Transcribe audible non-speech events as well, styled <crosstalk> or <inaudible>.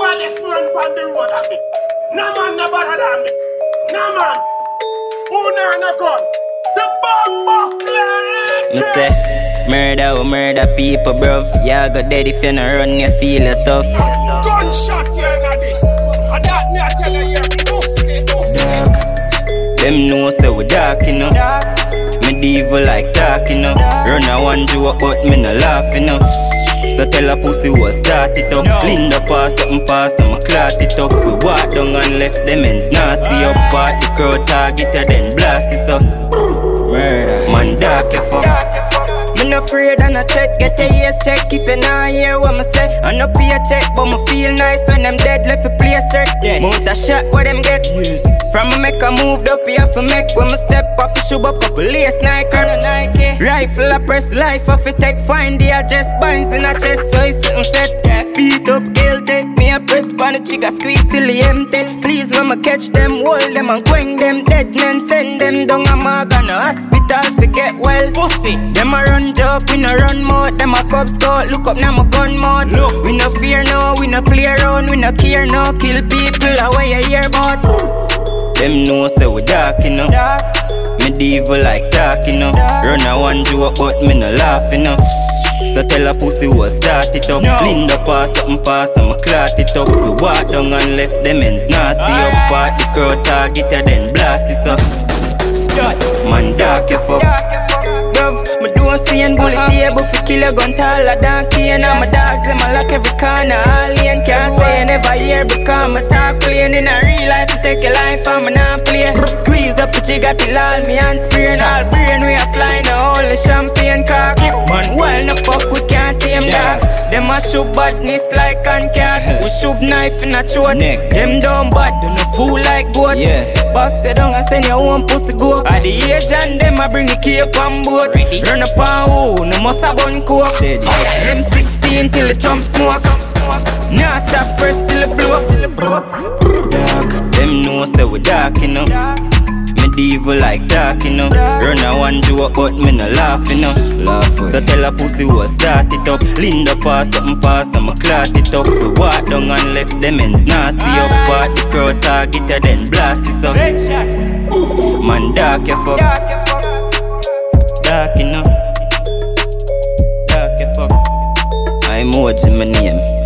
baddest man on the road of me. No man no better than me. No man. Who nah no gun? The bomb. Me say, murder will murder people, bruv. Yeah, go dead if you not run, you feel it tough. Gunshot here in this. And that me I tell you, you pussy, pussy. Dark. Them know say we dark, you know. Medieval like dark, you know. Run a one joke, but me no laugh, you know. So tell a pussy what start it up. Lindo pass something fast, I'ma clot it up. We walk down and left them ends nasty up. Part the crowd target then blast it up. Murder, man dark you fuck. Me no afraid and I check, get a yes check if you not hear what me say. I no check, but me feel nice when them dead left a place check. Yeah. Mount a shot where them get. Yes. From me make a move up, have to make when me step off, you shoot up couple lace Nike, Nike. Rifle I press life off it take, find the address, binds in a chest, so it's sitting set. Yeah. Beat up, ill take me a press pan the trigger, squeeze till the empty. Please when me catch them, hold them and quang them dead men, send them down a morgue and a hospital fi get well. Pussy, them a run joke, we no run mouth, them a cops scout, look up now my gun mouth. Look, we no fear no, we no play around, we no care no, kill people away you hear about. Them know say we dark, you know. Medieval like dark, you know. Run a one joke, but me no laugh, you know. So tell a pussy what start it up. Lindo pass something fast, I'ma clot it up. We walk down and left them ends nasty up. Part the crowd target her, then blast it up. Man dark you fuck. Bruv, me don't see and bullet table fi kill a gun tall a donkey and all my dogs them a lock every corner. Alien can't say I never hear because me talk plain in a real life. Me take a life and me not play. Squeeze got till all me hands sprain. All brain we a fly now all the champagne cock. Man, well no fuck we can't tame dog. Them a shoot badness like on cat. We <laughs> shoot knife in a throat. Neck. Them dumb bad, do no fool like goat. Yeah. Box they down and send your own pussy go. At the Asian them a bring the cape on boat. Ready. Run up on who, no must have bun coke. Steady. M16 till the jump smoke. Now stop press till it blow up. Dark, them know say we dark, you know. Medieval like dark, you know. Run a one joke, but me no laugh, you know. Laugh So tell a pussy what start it up. Lindo pass something fast, I'ma clot it up. We walk down and left them ends nasty up. Part the crowd target her, then blast it up. Man dark you fuck. Dark you know. Dark you fuck. I'm watching my name.